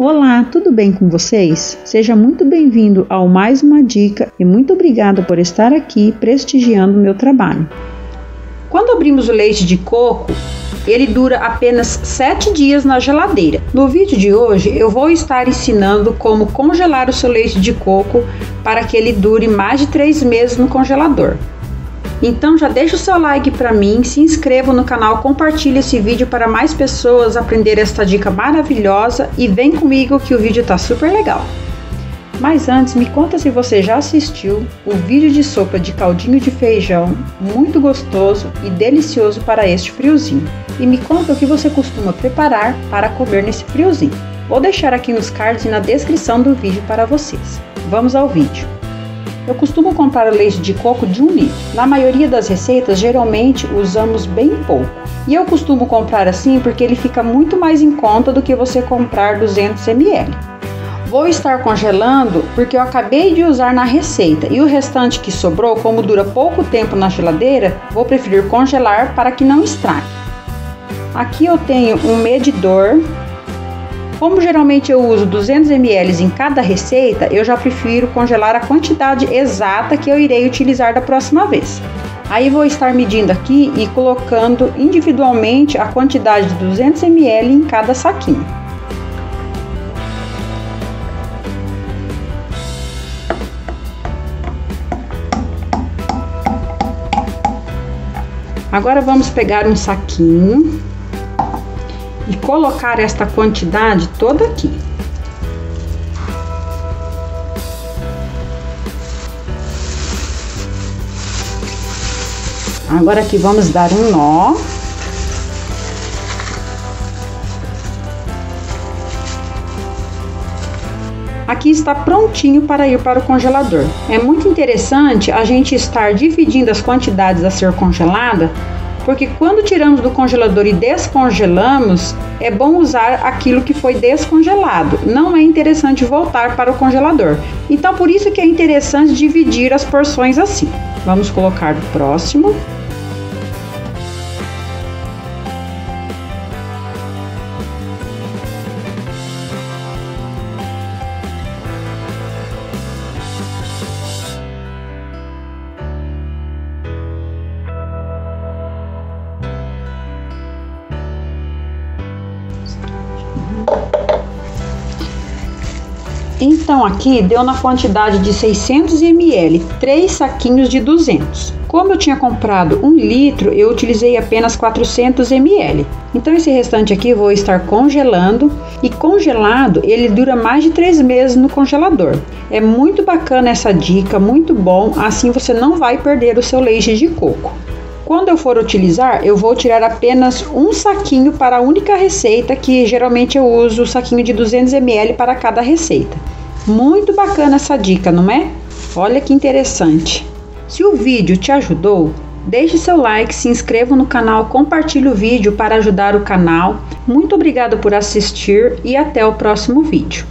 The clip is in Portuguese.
Olá, tudo bem com vocês? Seja muito bem-vindo ao mais uma dica e muito obrigada por estar aqui prestigiando meu trabalho. Quando abrimos o leite de coco, ele dura apenas 7 dias na geladeira. No vídeo de hoje eu vou estar ensinando como congelar o seu leite de coco para que ele dure mais de 3 meses no congelador. Então já deixa o seu like para mim, se inscreva no canal, compartilhe esse vídeo para mais pessoas aprender esta dica maravilhosa e vem comigo que o vídeo tá super legal. Mas antes, me conta se você já assistiu o vídeo de sopa de caldinho de feijão, muito gostoso e delicioso para este friozinho. E me conta o que você costuma preparar para comer nesse friozinho. Vou deixar aqui nos cards e na descrição do vídeo para vocês. Vamos ao vídeo. Eu costumo comprar leite de coco de um litro. Na maioria das receitas, geralmente usamos bem pouco. E eu costumo comprar assim porque ele fica muito mais em conta do que você comprar 200 ml. Vou estar congelando porque eu acabei de usar na receita e o restante que sobrou, como dura pouco tempo na geladeira, vou preferir congelar para que não estrague. Aqui eu tenho um medidor como geralmente eu uso 200 ml em cada receita, eu já prefiro congelar a quantidade exata que eu irei utilizar da próxima vez. Aí vou estar medindo aqui e colocando individualmente a quantidade de 200 ml em cada saquinho. Agora vamos pegar um saquinho e colocar esta quantidade toda aqui. Agora aqui vamos dar um nó. Aqui está prontinho para ir para o congelador. É muito interessante a gente estar dividindo as quantidades a ser congelada porque quando tiramos do congelador e descongelamos, é bom usar aquilo que foi descongelado. Não é interessante voltar para o congelador. Então, por isso que é interessante dividir as porções assim. Vamos colocar o próximo. Então aqui deu na quantidade de 600 ml, 3 saquinhos de 200. Como eu tinha comprado 1 litro, eu utilizei apenas 400 ml. Então esse restante aqui vou estar congelando e congelado ele dura mais de 3 meses no congelador. É muito bacana essa dica, muito bom, assim você não vai perder o seu leite de coco. Quando eu for utilizar, eu vou tirar apenas um saquinho para a única receita, que geralmente eu uso o saquinho de 200 ml para cada receita. Muito bacana essa dica, não é? Olha que interessante. Se o vídeo te ajudou, deixe seu like, se inscreva no canal, compartilhe o vídeo para ajudar o canal. Muito obrigado por assistir e até o próximo vídeo.